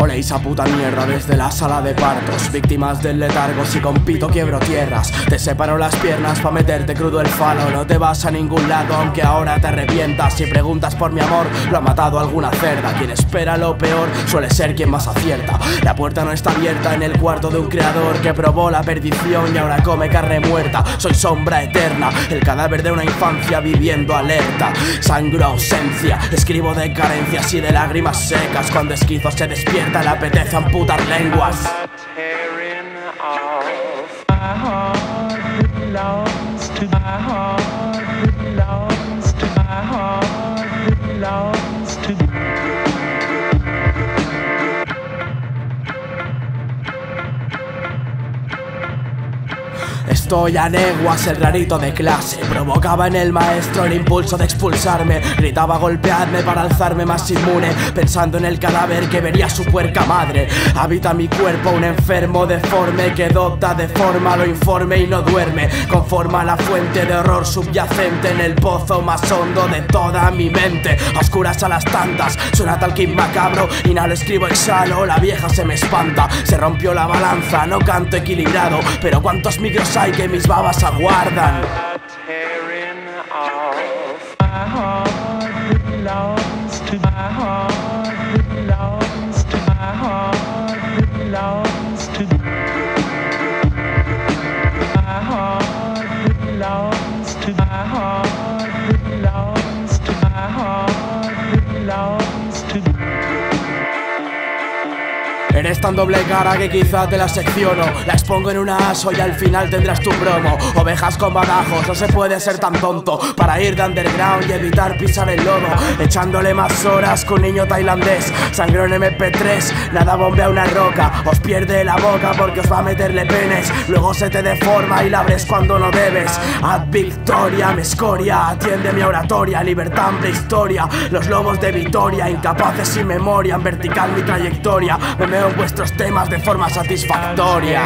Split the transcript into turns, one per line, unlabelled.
Oléis a puta mierda desde la sala de partos Víctimas del letargo, si compito quiebro tierras. Te separo las piernas pa' meterte crudo el falo No te vas a ningún lado aunque ahora te arrepientas. Si preguntas por mi amor, lo ha matado alguna cerda. Quien espera lo peor suele ser quien más acierta. La puerta no está abierta en el cuarto de un creador Que probó la perdición y ahora come carne muerta. Soy sombra eterna, el cadáver de una infancia viviendo alerta. Sangro ausencia, escribo de carencias y de lágrimas secas. Cuando esquizo se despierta le apetece amputar lenguas. Estoy a leguas, el rarito de clase. Provocaba en el maestro el impulso de expulsarme. Gritaba golpeadme para alzarme más inmune Pensando en el cadáver que vería su puerca madre. Habita mi cuerpo un enfermo deforme Que dota de forma lo informe y no duerme. Conforma la fuente de horror subyacente En el pozo más hondo de toda mi mente. Oscuras a las tantas, suena tal que macabro Inhalo, escribo, exhalo, la vieja se me espanta. Se rompió la balanza, no canto equilibrado Pero cuántos micros hay que mis babas aguardan. Eres tan doble cara que quizá te la secciono. La expongo en una aso y al final tendrás tu promo. Ovejas con badajos, no se puede ser tan tonto. Para ir de underground y evitar pisar el lodo Echándole más horas con niño tailandés. Sangro en MP3, nada bombea una roca. Os pierde la boca porque os va a meterle penes. Luego se te deforma y la abres cuando no debes. Ad victoria, me escoria, atiende mi oratoria Libertad, historia, los lobos de Vitoria Incapaces sin memoria, en vertical mi trayectoria. Me vuestros temas de forma satisfactoria.